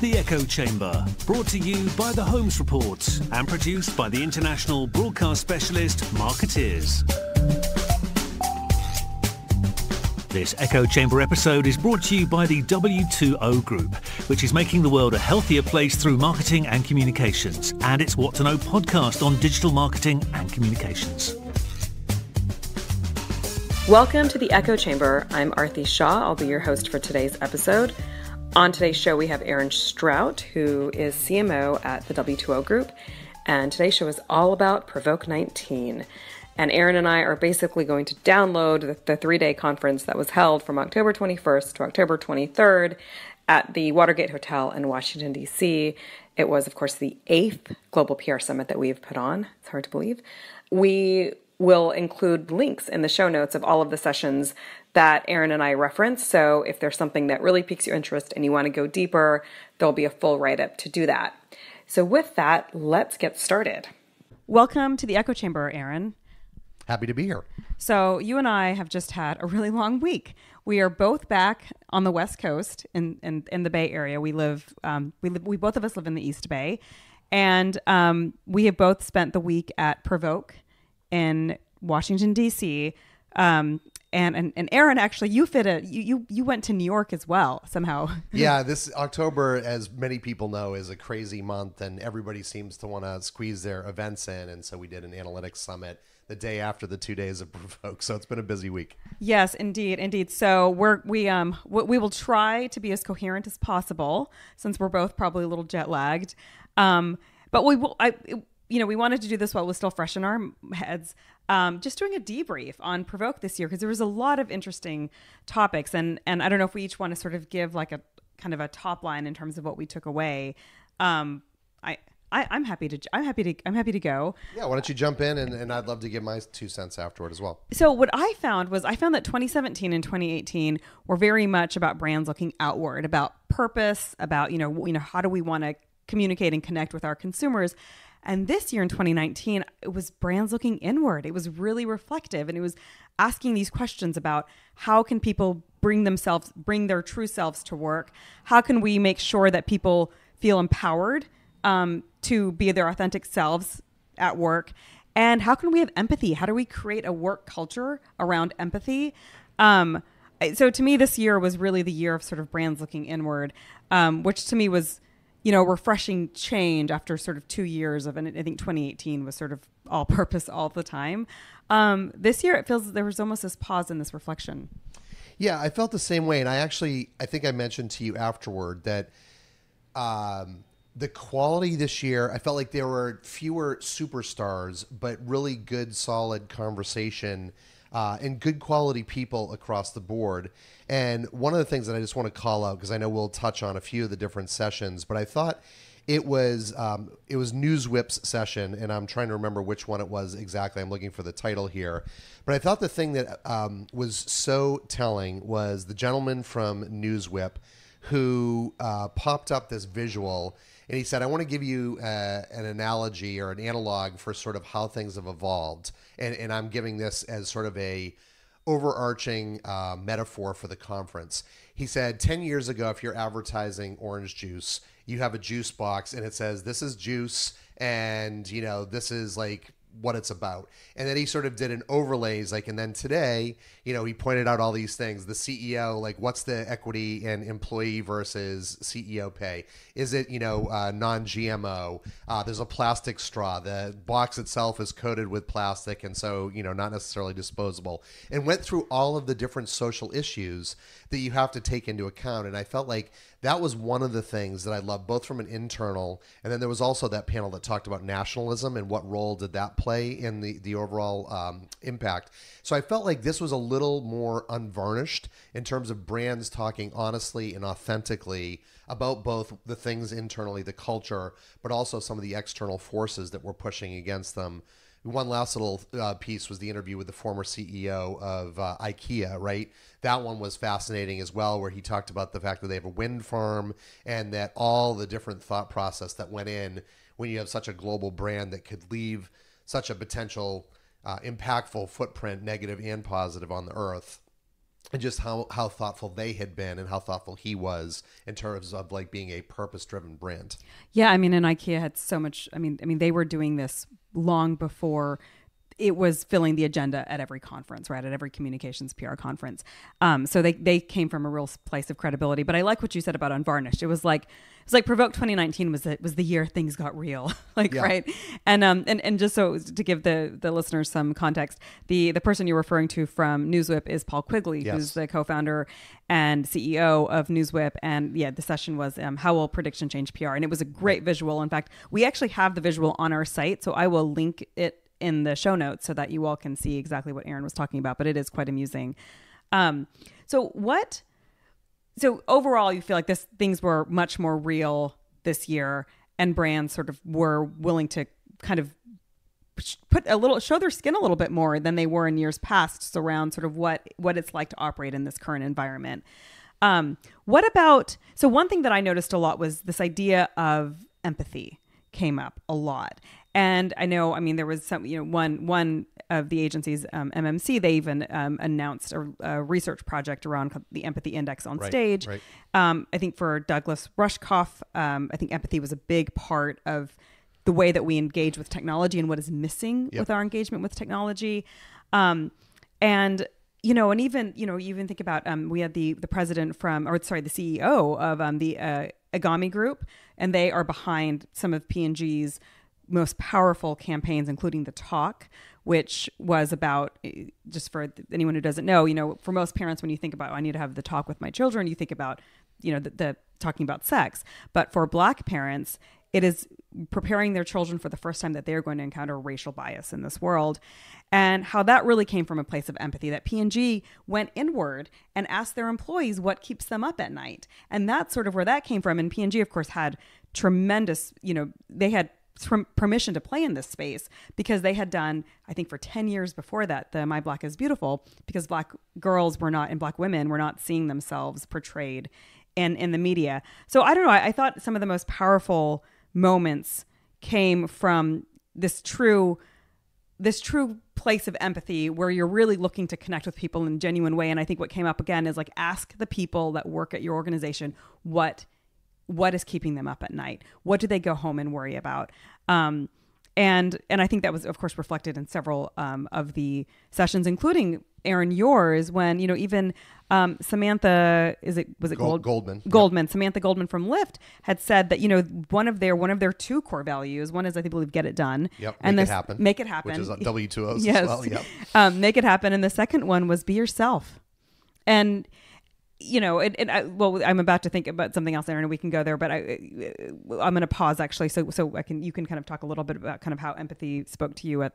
The Echo Chamber, brought to you by the Holmes Report and produced by the international broadcast specialist Markettiers. This Echo Chamber episode is brought to you by the W2O Group, which is making the world a healthier place through marketing and communications. And it's What to Know podcast on digital marketing and communications. Welcome to the Echo Chamber. I'm Aarti Shah. I'll be your host for today's episode. On today's show, we have Aaron Strout, who is CMO at the W2O Group. And today's show is all about Provoke 19. And Aaron and I are basically going to download the, the three day conference that was held from October 21st to October 23rd at the Watergate Hotel in Washington, D.C. It was, of course, the eighth Global PR Summit that we've put on. It's hard to believe. We will include links in the show notes of all of the sessions that Aaron and I reference. So if there's something that really piques your interest and you want to go deeper, there'll be a full write up to do that. So with that, let's get started. Welcome to the Echo Chamber, Aaron. Happy to be here. So you and I have just had a really long week. We are both back on the West Coast in in, in the Bay Area. We live um, we live we both of us live in the East Bay, and um, we have both spent the week at Provoke in Washington D.C. Um, and, and and Aaron, actually, you fit a you, you you went to New York as well somehow. yeah, this October, as many people know, is a crazy month, and everybody seems to want to squeeze their events in. And so we did an analytics summit the day after the two days of Provoke. So it's been a busy week. Yes, indeed, indeed. So we're we um we will try to be as coherent as possible since we're both probably a little jet lagged. Um, but we will. I you know, we wanted to do this while it was still fresh in our heads. Um, just doing a debrief on Provoke this year because there was a lot of interesting topics, and and I don't know if we each want to sort of give like a kind of a top line in terms of what we took away. Um, I. I, am happy to. I'm happy to. I'm happy to go. Yeah, why don't you jump in, and, and I'd love to give my two cents afterward as well. So what I found was I found that 2017 and 2018 were very much about brands looking outward, about purpose, about you know you know how do we want to communicate and connect with our consumers, and this year in 2019, it was brands looking inward. It was really reflective and it was asking these questions about how can people bring themselves, bring their true selves to work? How can we make sure that people feel empowered um, to be their authentic selves at work? And how can we have empathy? How do we create a work culture around empathy? Um, so to me, this year was really the year of sort of brands looking inward, um, which to me was you know, refreshing change after sort of two years of, and I think 2018 was sort of all purpose all the time. Um, this year, it feels there was almost this pause in this reflection. Yeah, I felt the same way, and I actually, I think I mentioned to you afterward that um, the quality this year, I felt like there were fewer superstars, but really good, solid conversation uh, and good quality people across the board. And one of the things that I just want to call out because I know we'll touch on a few of the different sessions, but I thought it was um, it was NewsWhip's session, and I'm trying to remember which one it was exactly. I'm looking for the title here, but I thought the thing that um, was so telling was the gentleman from NewsWhip who uh, popped up this visual and he said, I want to give you uh, an analogy or an analog for sort of how things have evolved. And, and I'm giving this as sort of a overarching uh, metaphor for the conference. He said, 10 years ago, if you're advertising orange juice, you have a juice box and it says, this is juice. And, you know, this is like what it's about. And then he sort of did an overlays like and then today, you know, he pointed out all these things. The CEO, like what's the equity and employee versus CEO pay? Is it, you know, uh, non-GMO? Uh, there's a plastic straw. The box itself is coated with plastic and so, you know, not necessarily disposable. And went through all of the different social issues that you have to take into account. And I felt like that was one of the things that I loved, both from an internal, and then there was also that panel that talked about nationalism and what role did that play in the the overall um, impact. So I felt like this was a little more unvarnished in terms of brands talking honestly and authentically about both the things internally, the culture, but also some of the external forces that were pushing against them one last little uh, piece was the interview with the former CEO of uh, IKEA, right? That one was fascinating as well, where he talked about the fact that they have a wind farm and that all the different thought process that went in when you have such a global brand that could leave such a potential uh, impactful footprint, negative and positive, on the earth. and just how how thoughtful they had been and how thoughtful he was in terms of like being a purpose driven brand. Yeah, I mean, and IKEA had so much. I mean, I mean, they were doing this long before it was filling the agenda at every conference, right? At every communications PR conference. Um, so they they came from a real place of credibility. But I like what you said about unvarnished. It was like it was like Provoke 2019 was the, was the year things got real, like Yeah. right. And um and, and just so to give the the listeners some context, the the person you're referring to from Newswhip is Paul Quigley, Yes. who's the co-founder and CEO of Newswhip. And yeah, the session was um, how will prediction change PR, and it was a great visual. In fact, we actually have the visual on our site, so I will link it in the show notes so that you all can see exactly what Aaron was talking about. But it is quite amusing. Um, so what? So overall, you feel like this things were much more real this year, and brands sort of were willing to kind of put a little show their skin a little bit more than they were in years past around sort of what what it's like to operate in this current environment. Um, what about so one thing that I noticed a lot was this idea of empathy came up a lot. And I know, I mean, there was some, you know, one one of the agencies, um, MMC, they even um, announced a, a research project around the empathy index on Right, stage. right. Um, I think for Douglas Rushkoff, um, I think empathy was a big part of the way that we engage with technology and what is missing Yep. with our engagement with technology. Um, and you know, and even you know, you even think about um, we had the the president from, or sorry, the CEO of um, the uh, Egami Group, and they are behind some of P&G's most powerful campaigns, including the Talk, which was about eh, just for anyone who doesn't know, you know, for most parents, when you think about, "Oh, I need to have the talk with my children, you think about, you know, the, the talking about sex. But for Black parents, it is preparing their children for the first time that they're going to encounter racial bias in this world. And how that really came from a place of empathy that P&G went inward and asked their employees what keeps them up at night. And that's sort of where that came from. And P&G of course had tremendous you know they had permission to play in this space because they had done I think for 10 years before that the My Black is Beautiful because black girls were not and black women were not seeing themselves portrayed in in the media. So I don't know I, I thought some of the most powerful moments came from this true this true place of empathy where you're really looking to connect with people in a genuine way. And i think what came up again is like ask the people that work at your organization what what is keeping them up at night? What do they go home and worry about? Um, and and i think that was of course reflected in several um, of the sessions including aaron yours when you know even um, samantha is it was it Gold- Gold, Goldman. Goldman, Samantha Goldman from Lyft had said that you know one of their one of their two core values, one is I think believe get it done, Yep, and make it this- happen, make it happen, which is on W2Os yes, as well. Yep. um, make it happen, and the second one was be yourself, and you know, it, it, I, well, I'm about to think about something else, Aaron, and we can go there, but I, I'm going to pause actually, so so I can you can kind of talk a little bit about kind of how empathy spoke to you at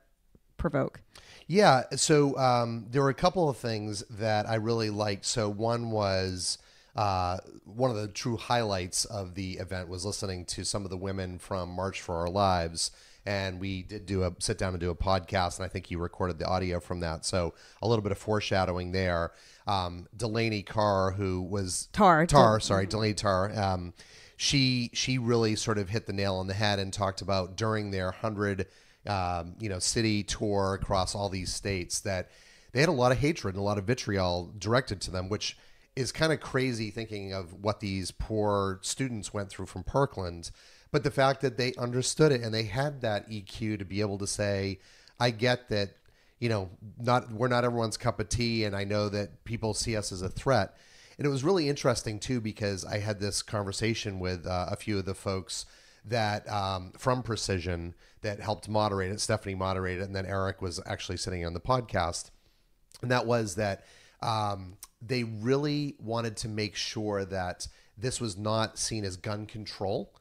Provoke. Yeah. So um, there were a couple of things that I really liked. So one was uh, one of the true highlights of the event was listening to some of the women from March for Our Lives. And we did do a sit down and do a podcast, and I think you recorded the audio from that. So a little bit of foreshadowing there. Um, Delaney Carr, who was Tar. Tar, sorry, Delaney Tarr. Um, she she really sort of hit the nail on the head and talked about during their hundred um, you know city tour across all these states that they had a lot of hatred and a lot of vitriol directed to them, which is kind of crazy thinking of what these poor students went through from Parkland. But the fact that they understood it and they had that EQ to be able to say, I get that, you know, not we're not everyone's cup of tea, and I know that people see us as a threat. And it was really interesting too because I had this conversation with uh, a few of the folks that um, from Precision that helped moderate it. Stephanie moderated it, and then Eric was actually sitting on the podcast and that was that um, they really wanted to make sure that this was not seen as gun control.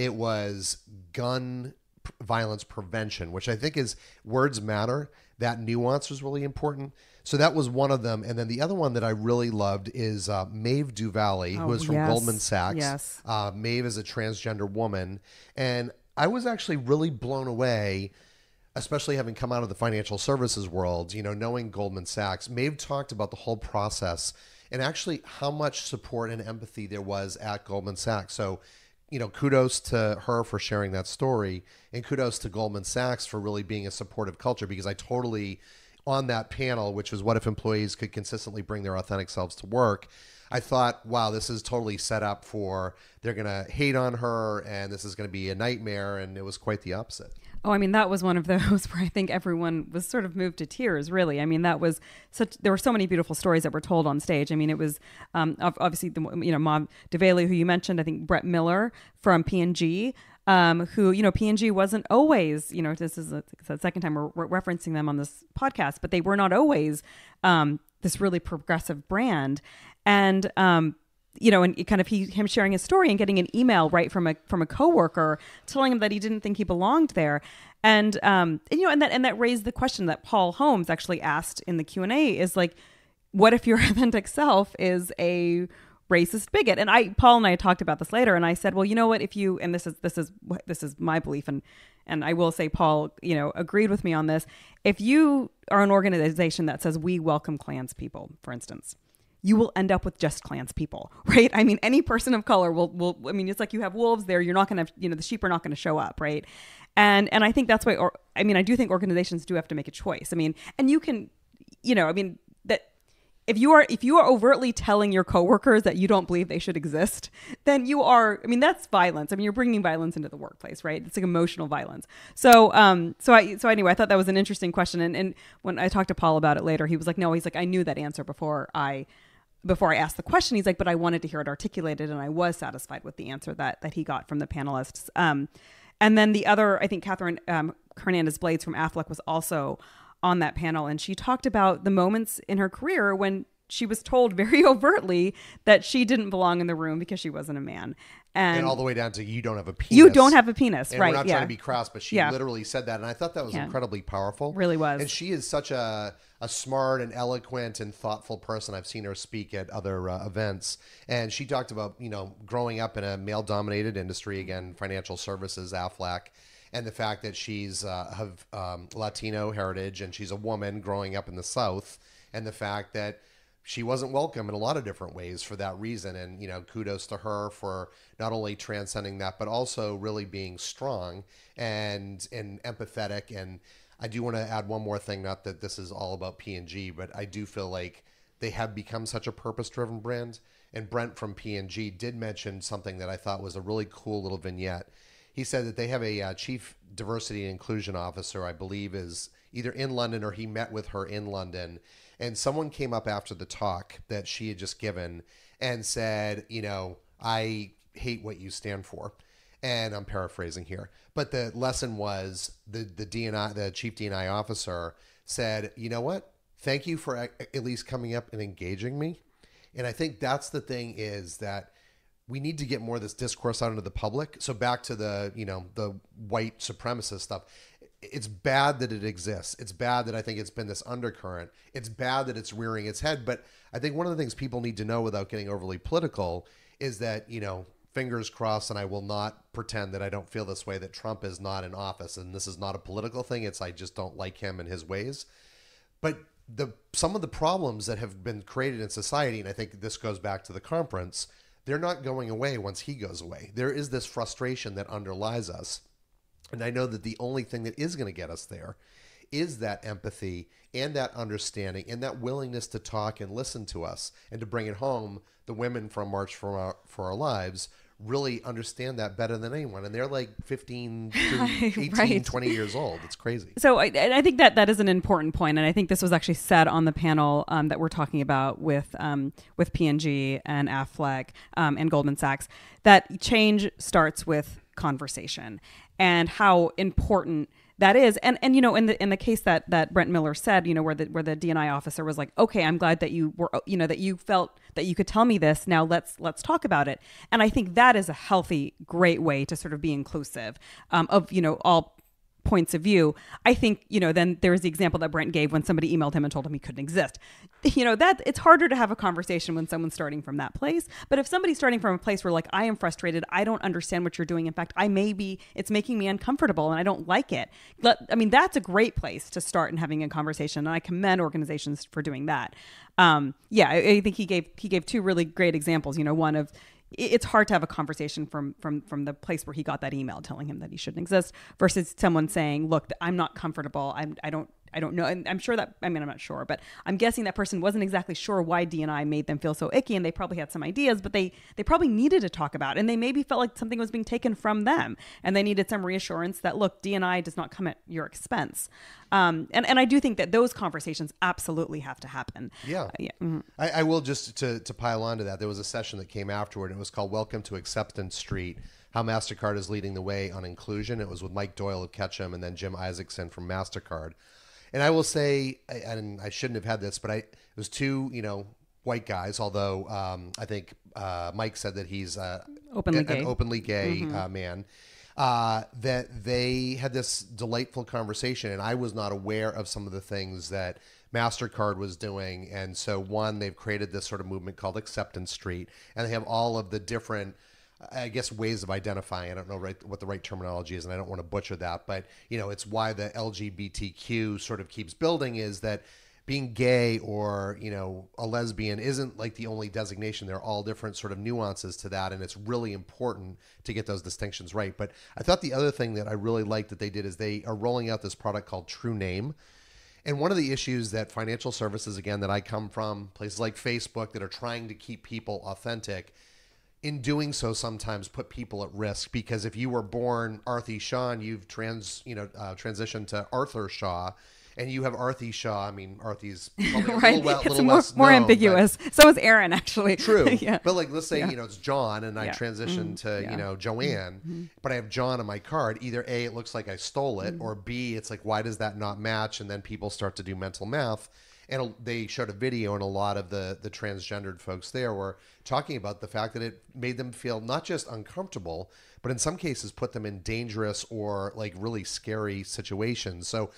It was gun violence prevention, which I think is words matter. That nuance was really important. So that was one of them. And then the other one that I really loved is uh, Maeve DuVally, who Oh, is from yes. Goldman Sachs. Yes. Uh, Maeve is a transgender woman. And I was actually really blown away especially having come out of the financial services world, you know, knowing Goldman Sachs, Maeve talked about the whole process and actually how much support and empathy there was at Goldman Sachs. So, you know, kudos to her for sharing that story and kudos to Goldman Sachs for really being a supportive culture because I totally on that panel, which was what if employees could consistently bring their authentic selves to work. I thought, wow, this is totally set up for they're going to hate on her and this is going to be a nightmare. And it was quite the opposite. Oh, I mean, that was one of those where I think everyone was sort of moved to tears, really. I mean, that was such, there were so many beautiful stories that were told on stage. I mean, it was um, obviously, the, you know, Maude DuVally, who you mentioned, I think Brent Miller from P&G, um, who, you know, P&G wasn't always, you know, this is the second time we're, we're, referencing them on this podcast, but they were not always um, this really progressive brand. And, um, you know, and kind of he, him sharing his story and getting an email right from a from a coworker telling him that he didn't think he belonged there, and um, and you know, and that and that raised the question that Paul Holmes actually asked in the Q and A is like, what if your authentic self is a racist bigot? And i paul and i talked about this later and i said well you know what if you and this is this is this is my belief and and i will say paul you know agreed with me on this. If you are an organization that says we welcome clans people for instance you will end up with just clans people, right? I mean, any person of color will, will I mean, it's like you have wolves there. You're not going to, you know, the sheep are not going to show up, right? And, and I think that's why, or, I mean, I do think organizations do have to make a choice. I mean, and you can, you know, I mean, that if you are, if you are overtly telling your coworkers that you don't believe they should exist, then you are, I mean, that's violence. I mean, you're bringing violence into the workplace, right? It's like emotional violence. So, um, so I, so anyway, I thought that was an interesting question. And, and when I talked to Paul about it later, he was like, no, he's like, I knew that answer before I, before I asked the question, he's like, but I wanted to hear it articulated, and I was satisfied with the answer that that he got from the panelists. Um, and then the other, I think Catherine um, Hernandez Blades from Aflac was also on that panel, and she talked about the moments in her career when she was told very overtly that she didn't belong in the room because she wasn't a man. And, and all the way down to you don't have a penis. You don't have a penis, and right? We're not yeah. trying to be crass, but she yeah. literally said that, and I thought that was yeah. incredibly powerful. Really was. And she is such a a smart and eloquent and thoughtful person. I've seen her speak at other uh, events, and she talked about you know growing up in a male dominated industry again, financial services, Aflac and the fact that she's uh, have um, Latino heritage and she's a woman growing up in the South, and the fact that she wasn't welcome in a lot of different ways for that reason. And, you know, kudos to her for not only transcending that, but also really being strong and, and empathetic. And I do want to add one more thing, not that this is all about P&G, but I do feel like they have become such a purpose driven brand. And Brent from P&G did mention something that I thought was a really cool little vignette. He said that they have a uh, chief diversity and inclusion officer, I believe is either in London or he met with her in London and someone came up after the talk that she had just given and said, you know, I hate what you stand for. And I'm paraphrasing here, but the lesson was the the DNI, the chief DNI officer said, you know what? Thank you for at least coming up and engaging me. And I think that's the thing is that we need to get more of this discourse out into the public. So back to the, you know, the white supremacist stuff it's bad that it exists. It's bad that I think it's been this undercurrent. It's bad that it's rearing its head. But I think one of the things people need to know without getting overly political is that, you know, fingers crossed, and I will not pretend that I don't feel this way, that Trump is not in office. And this is not a political thing. It's I just don't like him and his ways. But the some of the problems that have been created in society, and I think this goes back to the conference, they're not going away once he goes away. There is this frustration that underlies us and I know that the only thing that is going to get us there is that empathy and that understanding and that willingness to talk and listen to us and to bring it home. The women from March for Our, for Our Lives really understand that better than anyone and they're like 15 18 right. 20 years old it's crazy so I, I, think that that is an important point and i think this was actually said on the panel um, that we're talking about with um, with P&G and aflac um, and goldman sachs that change starts with conversation and how important that is. And and you know in the in the case that that Brent Miller said you know where the where the DNI officer was like okay I'm glad that you were you know that you felt that you could tell me this. Now let's let's talk about it. And I think that is a healthy great way to sort of be inclusive um, of you know all points of view. I think, you know, then there was the example that Brent gave when somebody emailed him and told him he couldn't exist. You know, that it's harder to have a conversation when someone's starting from that place. But if somebody's starting from a place where like I am frustrated, I don't understand what you're doing. In fact, I may be it's making me uncomfortable and I don't like it. Let, I mean, that's a great place to start in having a conversation. And I commend organizations for doing that. Um, yeah, I, I think he gave he gave two really great examples. You know, one of it's hard to have a conversation from from from the place where he got that email telling him that he shouldn't exist versus someone saying look i'm not comfortable. I'm i don't I don't know. And I'm sure that, I mean, I'm not sure, but I'm guessing that person wasn't exactly sure why DNI made them feel so icky. And they probably had some ideas, but they, they probably needed to talk about it. And they maybe felt like something was being taken from them. And they needed some reassurance that, look, DNI does not come at your expense. Um, and, and I do think that those conversations absolutely have to happen. Yeah. Uh, yeah. mhm. I, I will just to, to pile onto that. There was a session that came afterward. And it was called "Welcome to Acceptance Street: How Mastercard is Leading the Way on Inclusion." It was with Mike Doyle of Ketchum and then Jim Issokson from Mastercard. And I will say, I- and I shouldn't have had this, but I it was two, you know, white guys. Although um, I think uh, Mike said that he's uh, Openly an gay. openly gay uh, man. Uh, that they had this delightful conversation, and I was not aware of some of the things that Mastercard was doing. And so, one, they've created this sort of movement called Acceptance Street, and they have all of the different. I guess ways of identifying. I don't know right what the right terminology is, and I don't want to butcher that. But you know, it's why the LGBTQ sort of keeps building. Is that being gay or you know a lesbian isn't like the only designation there are all different sort of nuances to that and it's really important to get those distinctions right but i thought the other thing that i really liked that they did is they are rolling out this product called true name and one of the issues that financial services again that i come from places like facebook that are trying to keep people authentic in doing so sometimes put people at risk because if you were born Arthur Shaw and you've trans you know uh, transitioned to Arthur Shaw and you have Arthur Shaw I mean Arthur's right. little, it's little more, less more known, ambiguous. So is Aaron, actually. True. yeah. But like let's say, Yeah. you know, it's John and I Yeah. Mm-hmm. transitioned to, you know, Joanne, but I have John on my card. Either A, it looks like I stole it, Mm-hmm. or B, it's like, why does that not match? And then people start to do mental math. And they showed a video, and a lot of the the transgendered folks there were talking about the fact that it made them feel not just uncomfortable, but in some cases put them in dangerous or like really scary situations. So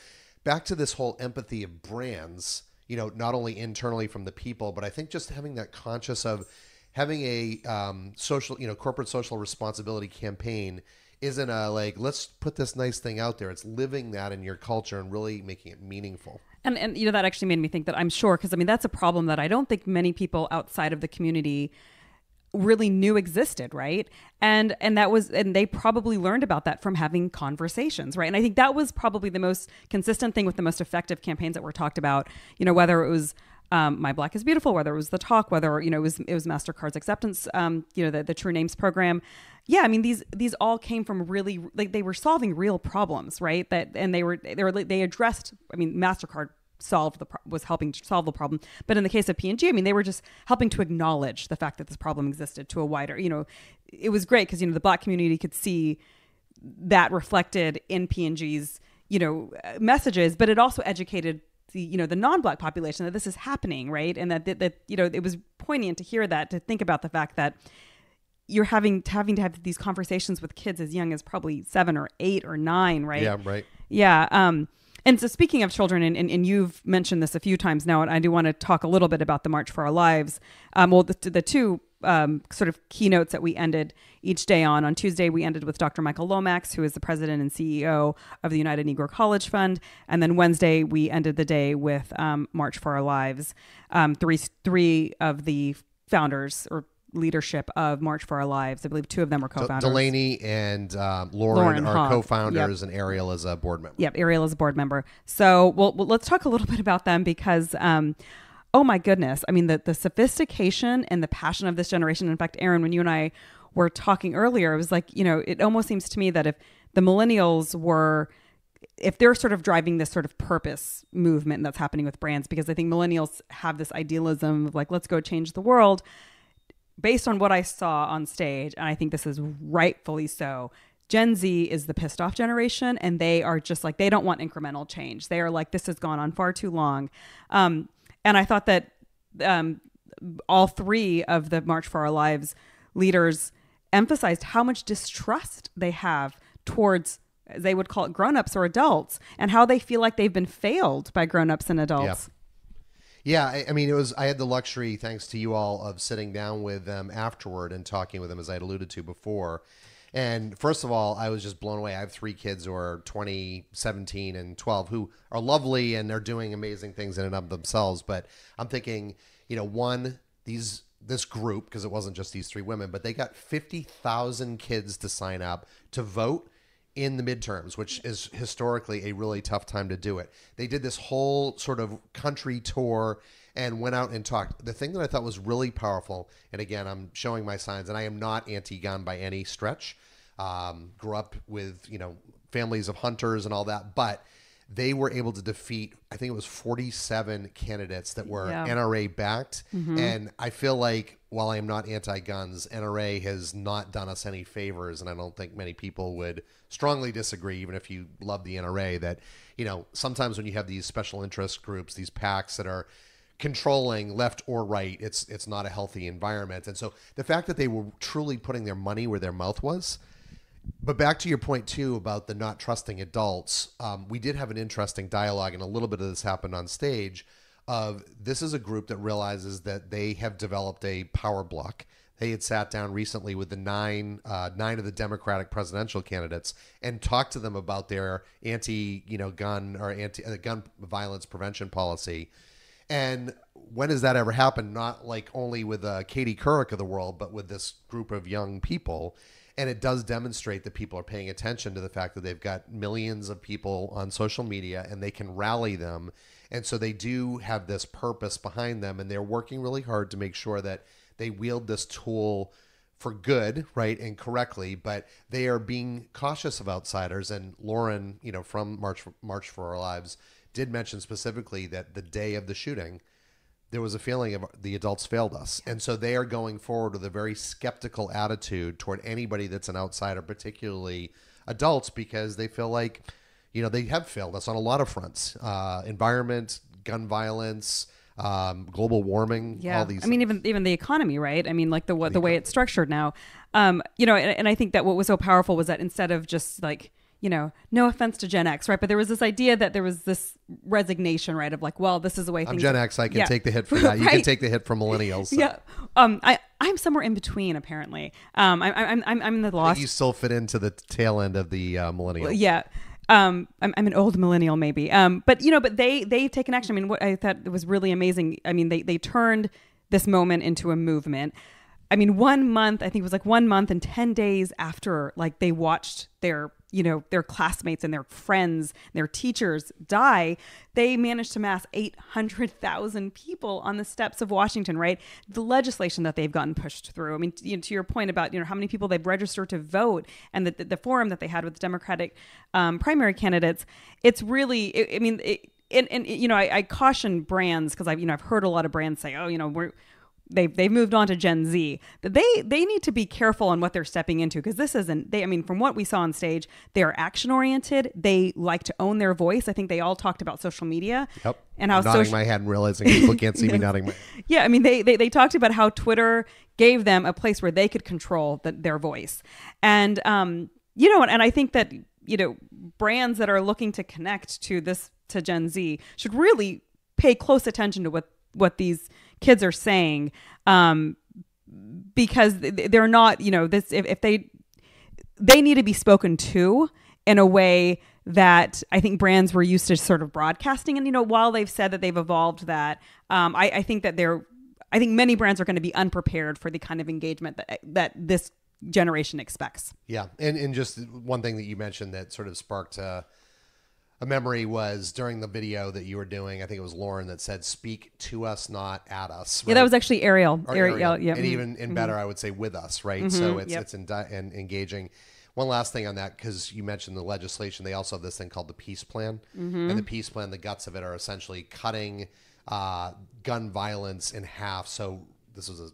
back to this whole empathy of brands, you know, not only internally from the people, but I think just having that conscious of having a um, social, you know, corporate social responsibility campaign isn't a like, let's put this nice thing out there. It's living that in your culture and really making it meaningful. And and you know that actually made me think that I'm sure because I mean that's a problem that I don't think many people outside of the community really knew existed, right? And and that was and they probably learned about that from having conversations, right? And I think that was probably the most consistent thing with the most effective campaigns that were talked about, you know, whether it was um, My Black is Beautiful, whether it was the talk, whether you know it was it was Mastercard's acceptance, um, you know the, the True Names program. Yeah, I mean these these all came from really like they were solving real problems, right? That and they were they were they addressed. I mean Mastercard solved the pro- was helping to solve the problem, but in the case of P&G, I mean they were just helping to acknowledge the fact that this problem existed to a wider. You know, it was great because you know the Black community could see that reflected in P&G's you know uh, messages, but it also educated the you know the non-black population that this is happening, right? And that that, that you know it was poignant to hear that to think about the fact that you're having having to have these conversations with kids as young as probably seven or eight or nine, right? Yeah, right. Yeah. Um, and so speaking of children, and, and, and you've mentioned this a few times now, and I do want to talk a little bit about the March for Our Lives. Um, well, the, the two um, sort of keynotes that we ended each day on. On Tuesday, we ended with Dr. Michael Lomax, who is the president and CEO of the United Negro College Fund. And then Wednesday, we ended the day with um, March for Our Lives. Um, three, three of the founders or leadership of March for Our Lives. I believe two of them were co-founders. Delaney and um, Lauren, Lauren are co-founders, and Ariel is a board member. Yep, Ariel is a board member. So, well, well let's talk a little bit about them because, um, oh my goodness, I mean, the the sophistication and the passion of this generation. In fact, Aaron, when you and I were talking earlier, it was like, you know, it almost seems to me that if the millennials were if they're sort of driving this sort of purpose movement that's happening with brands, because I think millennials have this idealism of like, let's go change the world. Based on what I saw on stage, and I think this is rightfully so, Gen Z is the pissed off generation, and they are just like, they don't want incremental change. They are like, this has gone on far too long. Um, and I thought that um, all three of the March for Our Lives leaders emphasized how much distrust they have towards they would call it grown-ups or adults and how they feel like they've been failed by grown-ups and adults Yeah, I, I mean, it was. I had the luxury, thanks to you all, of sitting down with them afterward and talking with them, as I had alluded to before. And first of all, I was just blown away. I have three kids who are 20, 17, and 12 who are lovely and they're doing amazing things in and of themselves. But I'm thinking, you know, one, these this group, because it wasn't just these three women, but they got 50,000 kids to sign up to vote in the midterms, which is historically a really tough time to do it. They did this whole sort of country tour and went out and talked. The thing that I thought was really powerful, and again, I'm showing my signs, and I am not anti-gun by any stretch. Um, grew up with you know families of hunters and all that, but they were able to defeat i think it was 47 candidates that were Yeah. nra backed and i feel like while i am not anti-guns nra has not done us any favors and i don't think many people would strongly disagree even if you love the nra that you know sometimes when you have these special interest groups these PACs that are controlling left or right it's it's not a healthy environment and so the fact that they were truly putting their money where their mouth was but back to your point too about the not trusting adults, um, we did have an interesting dialogue, and a little bit of this happened on stage. Of this is a group that realizes that they have developed a power block. They had sat down recently with the nine uh, nine of the Democratic presidential candidates and talked to them about their anti you know gun or anti uh, gun violence prevention policy. And when has that ever happened? Not like only with uh, Katie Couric of the world, but with this group of young people. And it does demonstrate that people are paying attention to the fact that they've got millions of people on social media and they can rally them. And so they do have this purpose behind them, and they're working really hard to make sure that they wield this tool for good, right, and correctly, but they are being cautious of outsiders. And Lauren, you know, from March March for Our Lives, did mention specifically that the day of the shooting, there was a feeling of the adults failed us, and so they are going forward with a very skeptical attitude toward anybody that's an outsider, particularly adults, because they feel like, you know, they have failed us on a lot of fronts: uh, environment, gun violence. Um, global warming, yeah all these. i mean even even the economy right i mean like the what the way it's structured now um you know and, and i think that what was so powerful was that instead of just like you know no offense to gen x right but there was this idea that there was this resignation right of like well this is the way I'm Gen X. I can Yeah. take the hit for that. You can take the hit from millennials. so yeah um i i'm somewhere in between apparently um I, I'm i'm i'm in the lost You still fit into the tail end of the uh, millennials. yeah um I'm, I'm an old millennial maybe um but you know but they they've taken action i mean what i thought was really amazing i mean they they turned this moment into a movement i mean one month i think it was like one month and 10 days after like they watched their you know their classmates and their friends their teachers die they managed to mass 800,000 people on the steps of Washington right? The legislation that they've gotten pushed through. I mean you know, to your point about you know how many people they've registered to vote and the, the, the forum that they had with the democratic um, primary candidates it's really i I mean it, and, and you know I, I caution brands because I've you know I've heard a lot of brands say oh you know we're they've they've moved on to Gen Z that they they need to be careful on what they're stepping into because this isn't they I mean from what we saw on stage they are action oriented they like to own their voice. I think they all talked about social media Yep. and how I'm nodding social my head and realizing people can't see me nodding my yeah, I mean, they, they they talked about how Twitter gave them a place where they could control the, their voice, and um, you know, and I think that you know, brands that are looking to connect to this to Gen Z should really pay close attention to what what these kids are saying, um, because they're not, you know, this if, if they they need to be spoken to in a way that I think brands were used to sort of broadcasting. And you know, while they've said that they've evolved that, um, I, I think that they're, I think many brands are going to be unprepared for the kind of engagement that that this generation expects. Yeah, and and just one thing that you mentioned that sort of sparked uh, a memory was during the video that you were doing. I think it was Lauren that said, "Speak to us, not at us." Yeah, that was actually Ariel. Or Ariel, Ariel. yeah. and mhm. even in better, I would say with us, right? So it's yep. it's in, and engaging. One last thing on that, because you mentioned the legislation, they also have this thing called the peace plan, Mm-hmm. and the peace plan, the guts of it are essentially cutting uh, gun violence in half. So this was a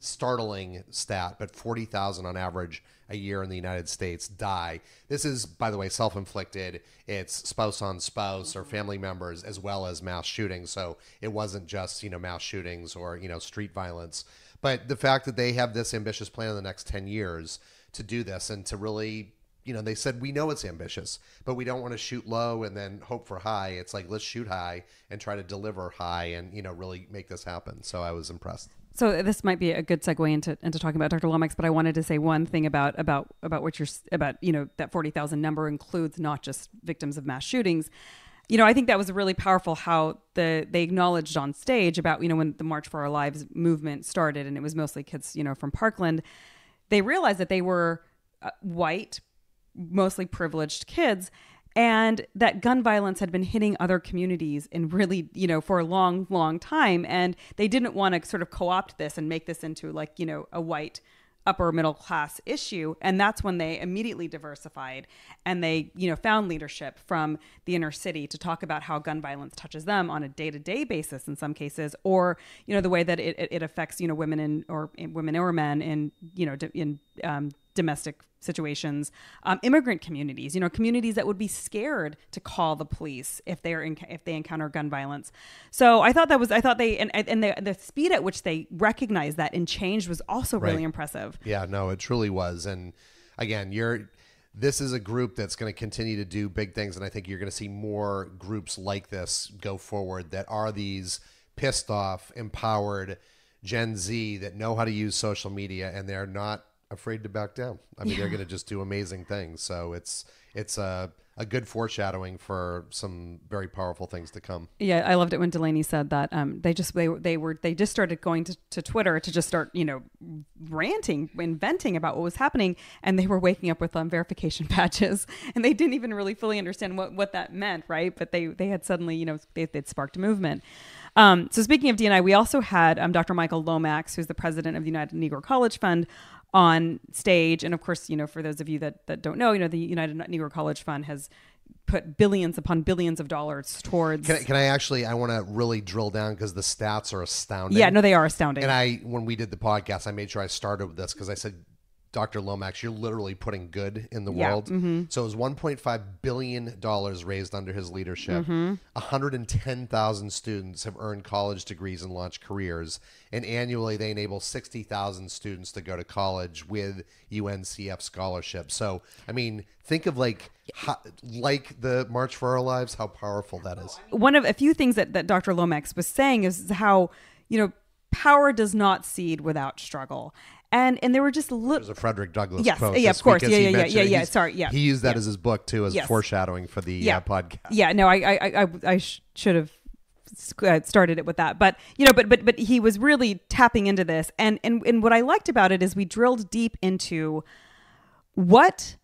startling stat, but 40,000 on average a year in the United States die. This is, by the way, self inflicted. It's spouse on spouse or family mm-hmm. members as well as mass shootings. So it wasn't just, you know, mass shootings or, you know, street violence. But the fact that they have this ambitious plan in the next 10 years to do this and to really you know, they said we know it's ambitious, but we don't want to shoot low and then hope for high. It's like let's shoot high and try to deliver high and you know really make this happen. So I was impressed. So this might be a good segue into into talking about Dr. Lomax, but I wanted to say one thing about about about what you're about. You know that forty thousand number includes not just victims of mass shootings. You know, I think that was really powerful how the they acknowledged on stage about you know when the March for Our Lives movement started, and it was mostly kids you know from Parkland. They realized that they were uh, white, mostly privileged kids and that gun violence had been hitting other communities in really you know for a long long time. And they didn't want to sort of co-opt this and make this into like you know a white upper middle class issue. And that's when they immediately diversified and they you know found leadership from the inner city to talk about how gun violence touches them on a day-to-day basis in some cases or you know the way that it, it affects you know women in or women or men in you know in um, domestic situations, um, immigrant communities, you know, communities that would be scared to call the police if they are in, if they encounter gun violence. So I thought that was I thought they and and the, the speed at which they recognized that and changed was also really impressive. Yeah, no, it truly was. And again, you're this is a group that's going to continue to do big things and I think you're going to see more groups like this go forward that are these pissed off, empowered Gen Z that know how to use social media and they're not afraid to back down. I mean, they're going to just do amazing things. So it's it's a a good foreshadowing for some very powerful things to come. Yeah, I loved it when Delaney said that um, they just they they were they just started going to, to Twitter to just start you know ranting, inventing about what was happening, and they were waking up with um, verification badges, and they didn't even really fully understand what, what that meant, right? But they they had suddenly you know they they'd sparked a movement. Um, so speaking of DNI, we also had um, Dr. Michael Lomax, who's the president of the United Negro College Fund, on stage, and of course, you know, for those of you that that don't know, you know, the United Negro College Fund has put billions upon billions of dollars towards Can I, can I actually I want to really drill down because the stats are astounding. Yeah, no, they are astounding. And I, when we did the podcast, I made sure I started with this because I said, Dr. Lomax, you're literally putting good in the Yeah, world. Mm-hmm. So it was 1.5 billion dollars raised under his leadership. Mm-hmm. 110,000 students have earned college degrees and launched careers, and annually they enable 60,000 students to go to college with UNCF scholarships. So, I mean, think of like how, like the March for Our Lives, how powerful that is. One of a few things that, that Dr. Lomax was saying is how, you know, power does not cede without struggle. And and there were just li- There's a Frederick Douglass Yes, quote. yeah, of course. Yeah, yeah, yeah, yeah, yeah. Sorry, yeah, He used that yeah. as his book too, as Yes. foreshadowing for the uh, podcast. Yeah, no, I I I, I sh- should have uh, started it with that, but you know, but but but he was really tapping into this, and and and what I liked about it is we drilled deep into what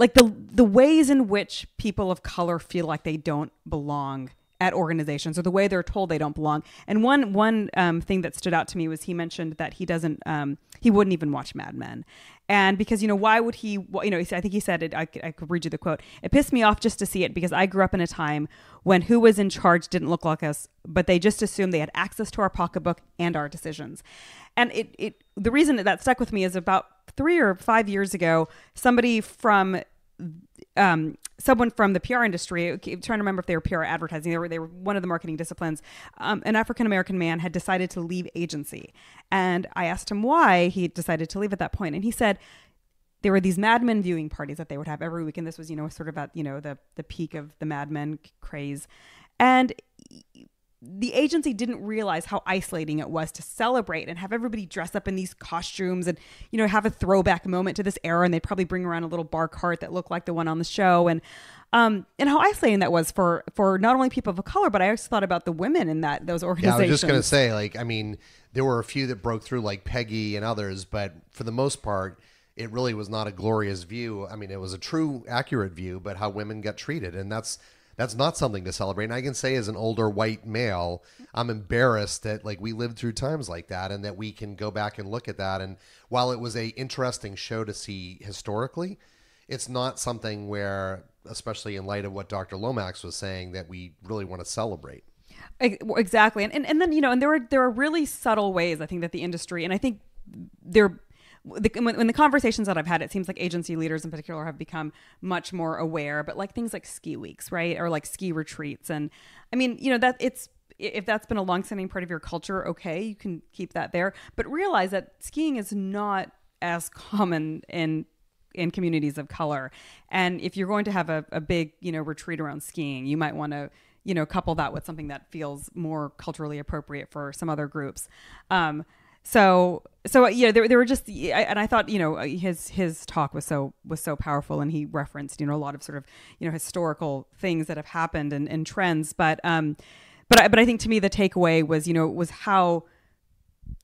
like the the ways in which people of color feel like they don't belong at organizations or the way they're told they don't belong. And one one um, thing that stood out to me was he mentioned that he doesn't um, he wouldn't even watch Mad Men. And because you know why would he you know I think he said it I, could- I could read you the quote it pissed me off just to see it because I grew up in a time when who was in charge didn't look like us but they just assumed they had access to our pocketbook and our decisions and it, it the reason that, that stuck with me is about three or five years ago somebody from um, someone from the PR industry, I'm trying to remember if they were PR advertising, they were, they were one of the marketing disciplines. Um, an African American man had decided to leave agency. And I asked him why he decided to leave at that point. And he said, there were these Mad Men viewing parties that they would have every week, and this was, you know, sort of at you know the the peak of the Mad Men craze, and the agency didn't realize how isolating it was to celebrate and have everybody dress up in these costumes and you know have a throwback moment to this era and they'd probably bring around a little bar cart that looked like the one on the show and um and how isolating that was for for not only people of color but I also thought about the women in that those Yeah, I organizations. was just gonna say, like, I mean, there were a few that broke through, like Peggy and others, but for the most part, it really was not a glorious view. I mean, it was a true, accurate view, but how women got treated, and that's that's not something to celebrate. And I can say, as an older white male, I'm embarrassed that like we lived through times like that, and that we can go back and look at that. And while it was a interesting show to see historically, it's not something where, especially in light of what Dr. Lomax was saying, that we really want to celebrate. Exactly, and, and and then you know, and there are there are really subtle ways I think that the industry, and I think there, the, when, when the conversations that I've had, it seems like agency leaders in particular have become much more aware. But like things like ski weeks, right, or like ski retreats, and I mean, you know, that it's if that's been a longstanding part of your culture, okay, you can keep that there. But realize that skiing is not as common in in communities of color. And if you're going to have a, a big, you know, retreat around skiing, you might want to, you know, couple that with something that feels more culturally appropriate for some other groups. Um, so, so yeah, there, there were just, and I thought, you know, his his talk was so was so powerful, and he referenced, you know, a lot of sort of, you know, historical things that have happened and, and trends. But, um, but I, but I think to me the takeaway was, you know, was how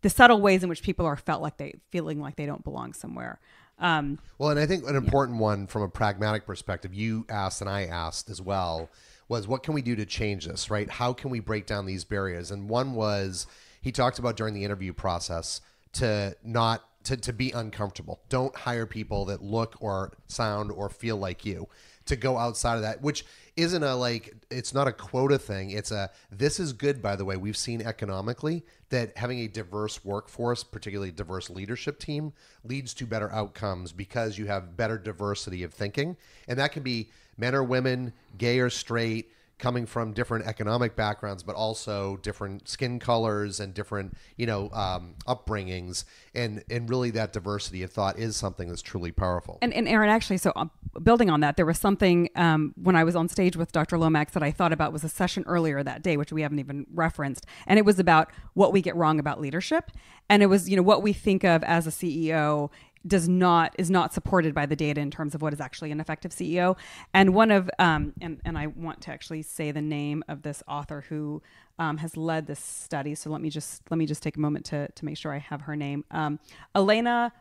the subtle ways in which people are felt like they feeling like they don't belong somewhere. Um, Well, and I think an important one from a pragmatic perspective, you asked and I asked as well, was what can we do to change this, right? How can we break down these barriers? And one was he talked about during the interview process to not to, to be uncomfortable. Don't hire people that look or sound or feel like you. To go outside of that, which isn't a like it's not a quota thing. It's a this is good by the way. We've seen economically that having a diverse workforce, particularly diverse leadership team, leads to better outcomes because you have better diversity of thinking. And that can be men or women, gay or straight, coming from different economic backgrounds, but also different skin colors and different, you know, um, upbringings. And and really, that diversity of thought is something that's truly powerful. And, and Aaron, actually, so um, building on that, there was something um, when I was on stage with Dr. Lomax that I thought about was a session earlier that day, which we haven't even referenced. And it was about what we get wrong about leadership. And it was, you know, what we think of as a CEO does not is not supported by the data in terms of what is actually an effective CEO. And one of um, and and I want to actually say the name of this author who um, has led this study. So let me just let me just take a moment to to make sure I have her name. Um, Elena.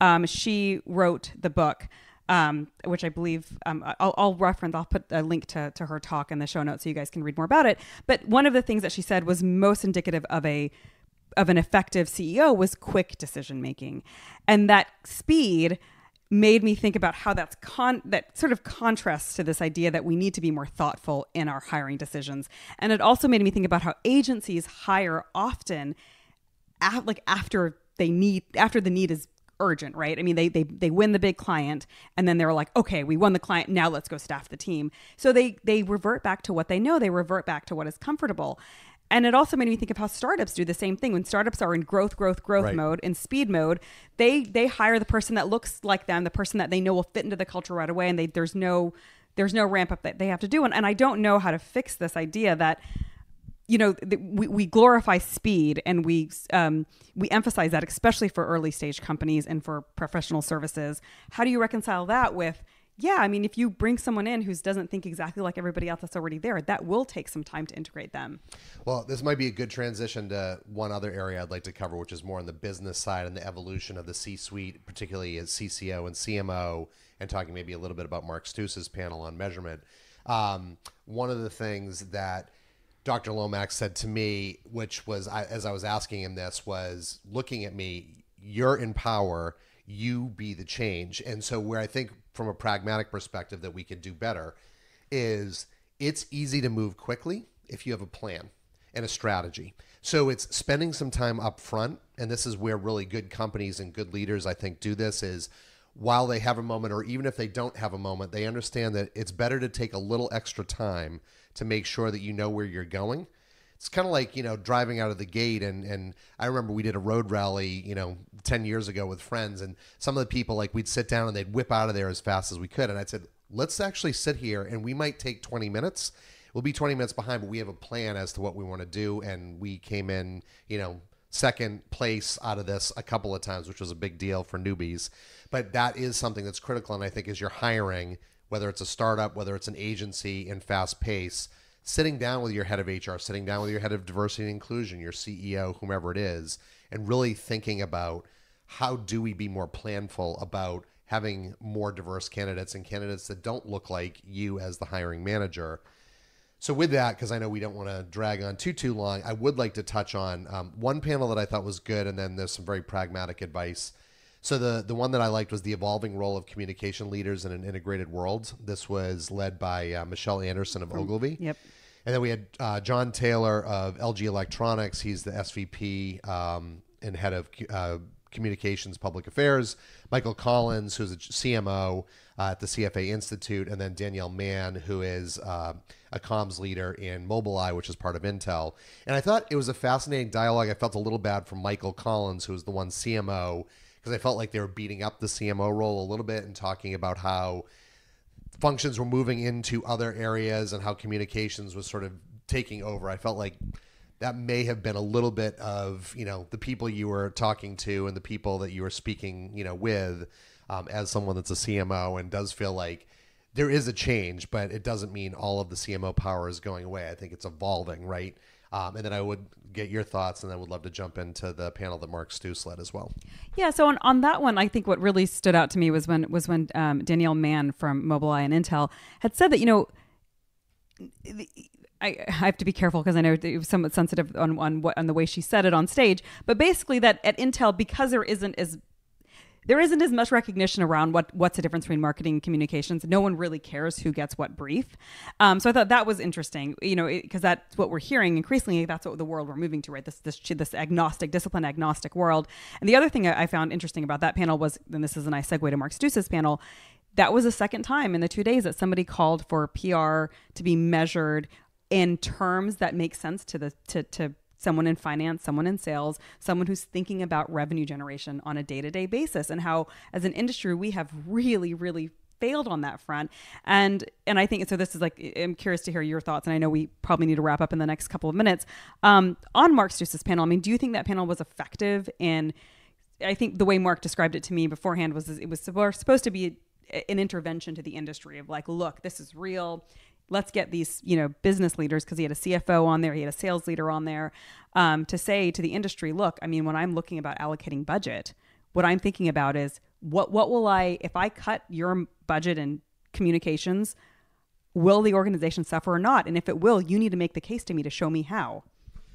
Um, she wrote the book. Um, which I believe um, I'll, I'll reference. I'll put a link to, to her talk in the show notes so you guys can read more about it. But one of the things that she said was most indicative of a of an effective CEO was quick decision making, and that speed made me think about how that's con that sort of contrasts to this idea that we need to be more thoughtful in our hiring decisions. And it also made me think about how agencies hire often, af- like after they need after the need is urgent, right? I mean, they they they win the big client, and then they're like, okay, we won the client, now let's go staff the team. So they they revert back to what they know. They revert back to what is comfortable. And it also made me think of how startups do the same thing. When startups are in growth, growth, growth Right. mode, in speed mode, they they hire the person that looks like them, the person that they know will fit into the culture right away, and they there's no there's no ramp up that they have to do. And, and I don't know how to fix this idea that you know th- we, we glorify speed and we um, we emphasize that especially for early stage companies and for professional services how do you reconcile that with yeah i mean if you bring someone in who doesn't think exactly like everybody else that's already there that will take some time to integrate them Well, this might be a good transition to one other area I'd like to cover, which is more on the business side and the evolution of the C suite, particularly as CCO and CMO, and talking maybe a little bit about Mark Stouse's panel on measurement. Um, one of the things that Dr. Lomax said to me, which was I, as I was asking him this, was looking at me, you're in power, you be the change. And so, where I think from a pragmatic perspective that we could do better is it's easy to move quickly if you have a plan and a strategy. So it's spending some time up front, and this is where really good companies and good leaders I think do this is while they have a moment or even if they don't have a moment, they understand that it's better to take a little extra time to make sure that you know where you're going. It's kind of like, you know, driving out of the gate and and I remember we did a road rally, you know, 10 years ago with friends and some of the people like we'd sit down and they'd whip out of there as fast as we could and I said, "Let's actually sit here and we might take 20 minutes we'll be 20 minutes behind, but we have a plan as to what we want to do. And we came in, you know, second place out of this a couple of times, which was a big deal for newbies. But that is something that's critical. And I think as you're hiring, whether it's a startup, whether it's an agency in fast pace, sitting down with your head of HR, sitting down with your head of diversity and inclusion, your CEO, whomever it is, and really thinking about how do we be more planful about having more diverse candidates and candidates that don't look like you as the hiring manager. So with that, because I know we don't want to drag on too too long, I would like to touch on um, one panel that I thought was good, and then there's some very pragmatic advice. So the the one that I liked was the evolving role of communication leaders in an integrated world. This was led by uh, Michelle Anderson of Ogilvy. yep. And then we had uh, John Taylor of LG Electronics. He's the SVP um, and head of uh, communications, public affairs. Michael Collins, who's a CMO uh, at the CFA Institute, and then Danielle Mann, who is uh, a comms leader in Mobileye, which is part of Intel. And I thought it was a fascinating dialogue. I felt a little bad for Michael Collins, who was the one CMO, because I felt like they were beating up the CMO role a little bit and talking about how functions were moving into other areas and how communications was sort of taking over. I felt like that may have been a little bit of you know the people you were talking to and the people that you were speaking you know with um, as someone that's a CMO and does feel like there is a change, but it doesn't mean all of the CMO power is going away. I think it's evolving, right? Um, and then I would get your thoughts, and I would love to jump into the panel that Mark Stouse led as well. Yeah, so on, on that one, I think what really stood out to me was when was when um, Danielle Mann from Mobileye and Intel had said that you know. I, I have to be careful because I know it was somewhat sensitive on, on what on the way she said it on stage. But basically, that at Intel, because there isn't as there isn't as much recognition around what what's the difference between marketing and communications. No one really cares who gets what brief. Um, so I thought that was interesting, you know, because that's what we're hearing increasingly. That's what the world we're moving to, right? This this this agnostic, discipline agnostic world. And the other thing I found interesting about that panel was, and this is a nice segue to Mark Stouse's panel. That was the second time in the two days that somebody called for PR to be measured in terms that make sense to the to to someone in finance, someone in sales, someone who's thinking about revenue generation on a day to day basis, and how as an industry we have really, really failed on that front. And and I think so. This is like I'm curious to hear your thoughts, and I know we probably need to wrap up in the next couple of minutes um, on Mark Stouse's panel. I mean, do you think that panel was effective in? I think the way Mark described it to me beforehand was it was supposed to be an intervention to the industry of like, look, this is real let's get these you know business leaders because he had a cfo on there he had a sales leader on there um, to say to the industry look i mean when i'm looking about allocating budget what i'm thinking about is what what will i if i cut your budget and communications will the organization suffer or not and if it will you need to make the case to me to show me how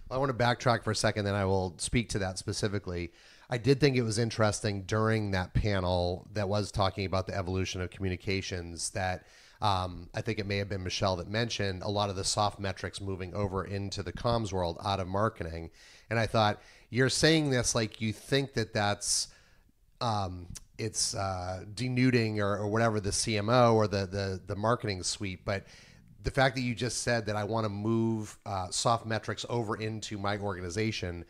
I want to backtrack for a second, then I will speak to that specifically. I did think it was interesting during that panel that was talking about the evolution of communications that um, I think it may have been Michelle that mentioned a lot of the soft metrics moving over into the comms world out of marketing. And I thought, you're saying this like you think that that's um, it's uh, denuding or, or whatever the CMO or the, the, the marketing suite, but the fact that you just said that I want to move uh, soft metrics over into my organization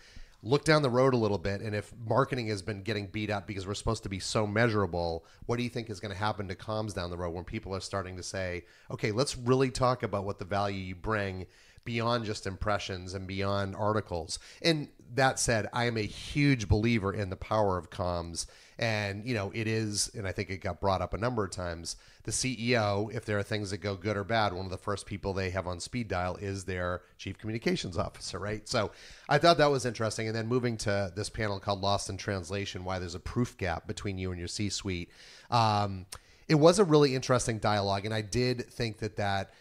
look down the road a little bit and if marketing has been getting beat up because we're supposed to be so measurable what do you think is going to happen to comms down the road when people are starting to say okay let's really talk about what the value you bring beyond just impressions and beyond articles and that said i am a huge believer in the power of comms and, you know, it is, and I think it got brought up a number of times, the CEO, if there are things that go good or bad, one of the first people they have on speed dial is their chief communications officer, right? So I thought that was interesting. And then moving to this panel called Lost in Translation, why there's a proof gap between you and your C suite. Um, it was a really interesting dialogue. And I did think that that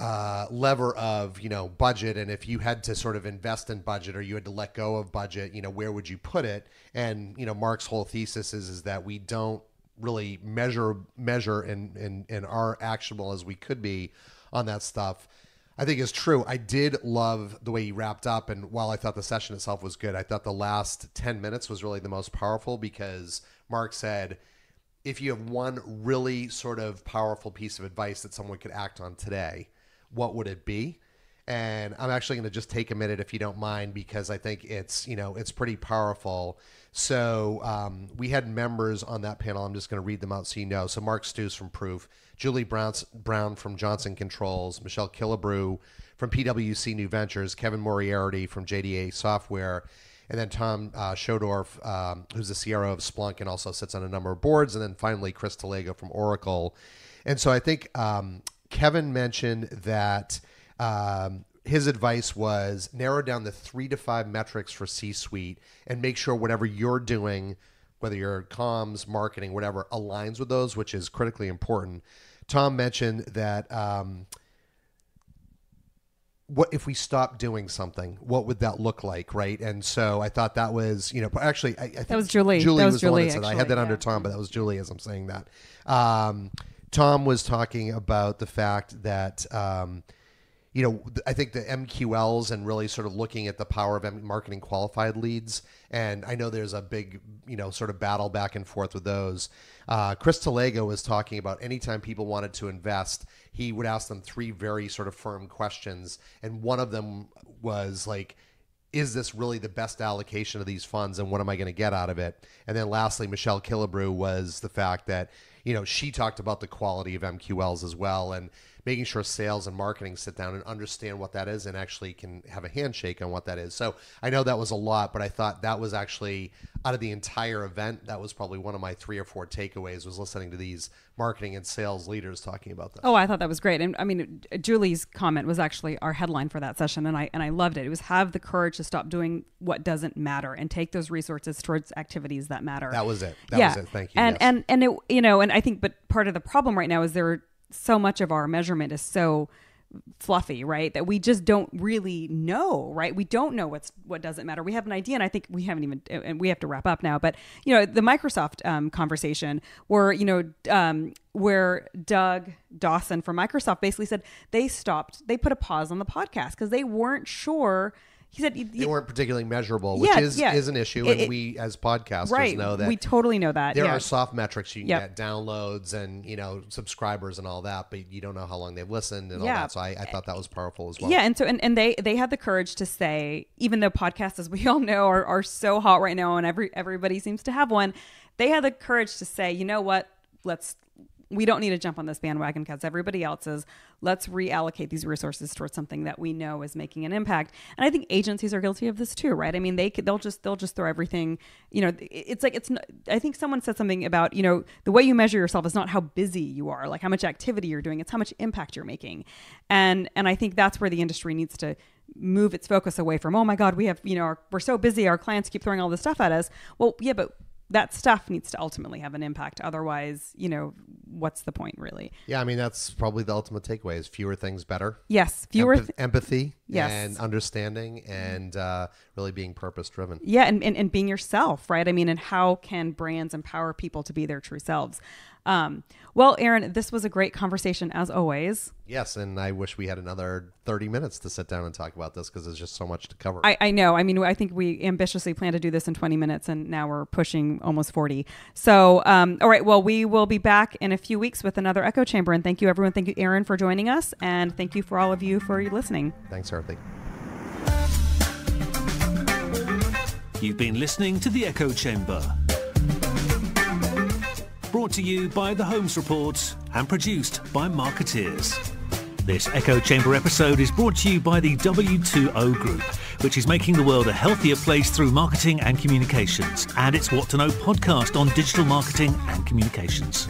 uh, lever of you know budget. And if you had to sort of invest in budget or you had to let go of budget you know where would you put it? And you know mark's whole thesis is is that we don't really measure measure and and, and are actionable as we could be on that stuff. I think is true. I did love the way he wrapped up. And while i thought the session itself was good i thought the last 10 minutes was really the most powerful because mark said if you have one really sort of powerful piece of advice that someone could act on today what would it be? And I'm actually going to just take a minute if you don't mind because I think it's you know it's pretty powerful. So um, we had members on that panel. I'm just going to read them out so you know. So Mark Stouse from Proof, Julie Brown, Brown from Johnson Controls, Michelle Killebrew from PwC New Ventures, Kevin Moriarty from JDA Software, and then Tom uh, Schodorf, um, who's the CRO of Splunk and also sits on a number of boards, and then finally Chris Talego from Oracle. And so I think um, Kevin mentioned that um, his advice was narrow down the three to five metrics for C suite and make sure whatever you're doing, whether you're comms, marketing, whatever, aligns with those, which is critically important. Tom mentioned that. Um, what if we stopped doing something? What would that look like, right? And so I thought that was, you know, actually, I, I think that was Julie. Julie that was, was the one Julie, that said that. I had that yeah. under Tom, but that was Julie as I'm saying that. Um, Tom was talking about the fact that, um, you know, I think the MQLs and really sort of looking at the power of marketing qualified leads. And I know there's a big, you know, sort of battle back and forth with those. Uh, Chris Talego was talking about anytime people wanted to invest, he would ask them three very sort of firm questions. And one of them was like, is this really the best allocation of these funds and what am I going to get out of it? And then lastly, Michelle Killebrew was the fact that you know, she talked about the quality of MQLs as well. And making sure sales and marketing sit down and understand what that is and actually can have a handshake on what that is. So I know that was a lot, but I thought that was actually out of the entire event, that was probably one of my three or four takeaways was listening to these marketing and sales leaders talking about this. Oh, I thought that was great. And I mean, Julie's comment was actually our headline for that session and I and I loved it. It was have the courage to stop doing what doesn't matter and take those resources towards activities that matter. That was it. That yeah. was it. Thank you. And Yes. and and it you know, and I think but part of the problem right now is there so much of our measurement is so fluffy, right? That we just don't really know, right? We don't know what's what doesn't matter. We have an idea, and I think we haven't even, and we have to wrap up now. But you know, the Microsoft um, conversation, where you know, um, where Doug Dawson from Microsoft basically said they stopped, they put a pause on the podcast because they weren't sure. He said they weren't particularly measurable, which Yeah, is yeah. is an issue, It- and it- we as podcasters right. know that we totally know that. there yeah. are soft metrics you can Yep. get downloads and you know subscribers and all that, but you don't know how long they've listened and all that. So I, I thought that was powerful as well. Yeah, and so and, and they they had the courage to say, even though podcasts, as we all know, are, are so hot right now, and every everybody seems to have one, they had the courage to say, you know what, let's we don't need to jump on this bandwagon because everybody else is. Let's reallocate these resources towards something that we know is making an impact. And I think agencies are guilty of this too, right? I mean, they they'll just they'll just throw everything. You know, it's like it's. I think someone said something about you know the way you measure yourself is not how busy you are, like how much activity you're doing. It's how much impact you're making. And and I think that's where the industry needs to move its focus away from oh my god we have you know our, we're so busy our clients keep throwing all this stuff at us well yeah but that stuff needs to ultimately have an impact otherwise you know what's the point really Yeah, I mean that's probably the ultimate takeaway: is fewer things better. yes fewer Empath- empathy Yes. and understanding and uh, really being purpose driven. yeah and, and, and being yourself right i mean and how can brands empower people to be their true selves um, well aaron this was a great conversation as always Yes, and I wish we had another thirty minutes to sit down and talk about this because there's just so much to cover. I, I know. I mean, I think we ambitiously plan to do this in 20 minutes, and now we're pushing almost 40. So, um, all right. Well, we will be back in a few weeks with another echo chamber. And thank you, everyone. Thank you, Aaron, for joining us, and thank you for all of you for listening. Thanks, Aarti. You've been listening to The Echo Chamber. Brought to you by The Holmes Report and produced by Markettiers. This Echo Chamber episode is brought to you by the W2O Group, which is making the world a healthier place through marketing and communications. And it's What to Know podcast on digital marketing and communications.